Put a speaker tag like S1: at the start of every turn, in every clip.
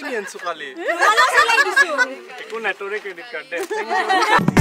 S1: তিনি ইঞ্চুকালি তোৰ নেটৰে
S2: credit card দে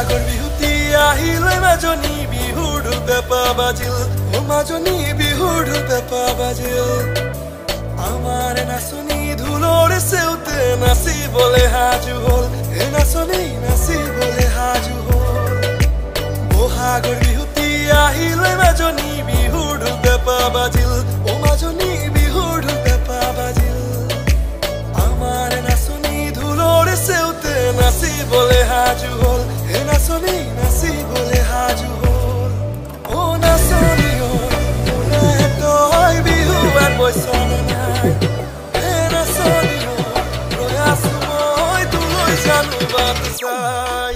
S3: বহাগৰ বিহুতি আহিলৈ, মাজনী বিহুৰ পেপা বাজিল। অ, মাজনী বিহুৰ পেপা বাজিল। আমাৰ নাচনী ঢোলৰ চেউতে নাচিবলৈ সাজু হ'ল। হে নাচনী নাচিবলৈ সাজু হ'ল। বহাগৰ বিহুতি আহিলৈ, মাজনী বিহুৰ পেপা বাজিল। অ, মাজনী বিহুৰ পেপা বাজিল। আমাৰ নাচনী ঢোলৰ চেউতে নাচিবলৈ সাজু হ'ল হে সাজু হ'ল অ নাচনী কোনে তই বিহুৱান বৈচনে নাই হে নাচনী ৰৈ আছো মই জানো বাট চাই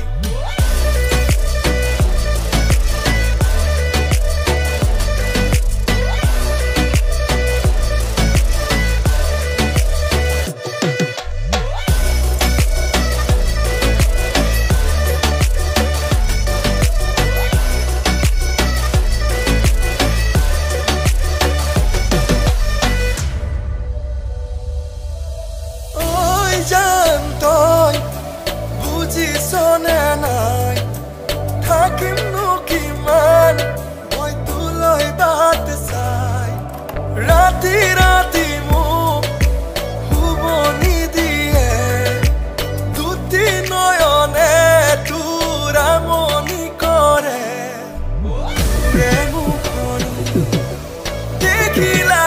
S2: gila.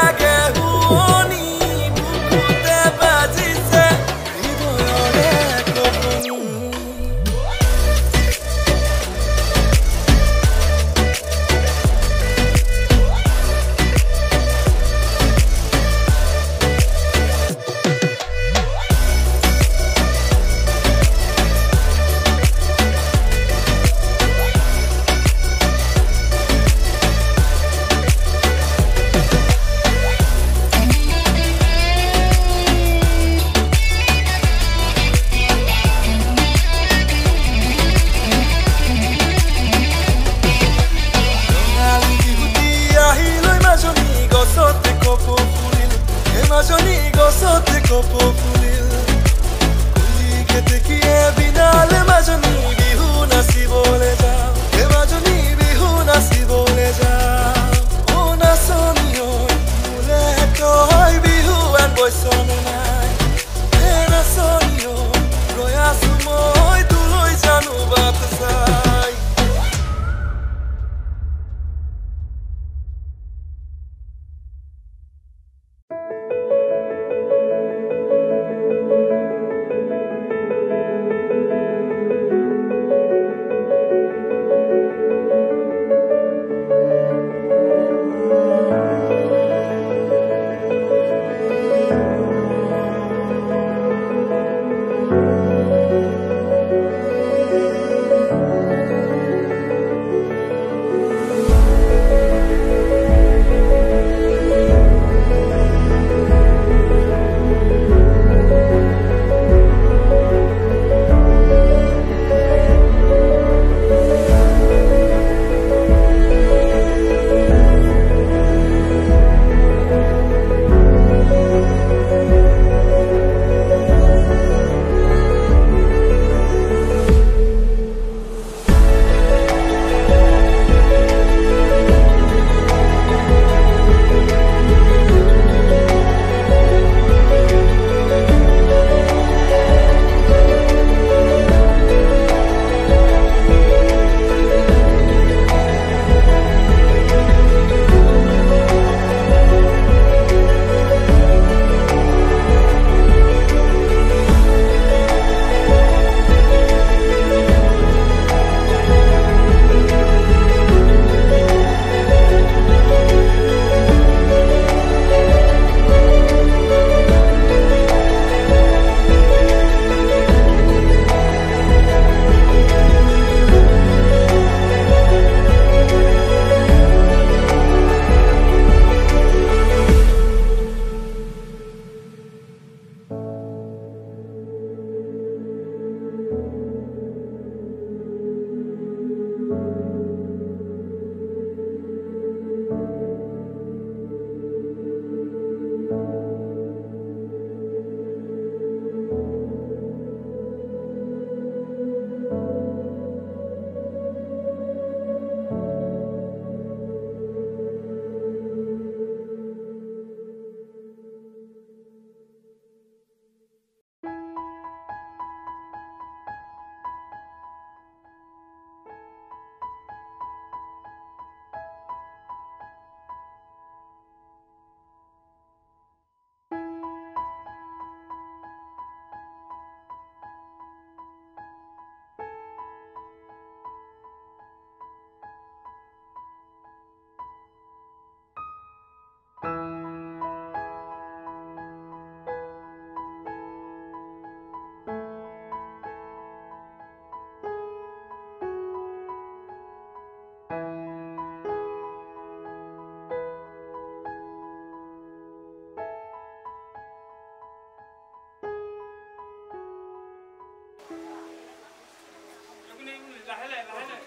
S2: Hello,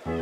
S2: hello.